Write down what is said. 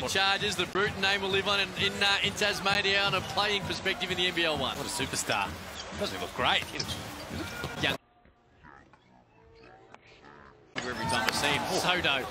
the Chargers. The Bruton name will live on in in, uh, in Tasmania on a playing perspective in the NBL one. What a superstar. Doesn't he look great? He Young. Every time I see him, Sotto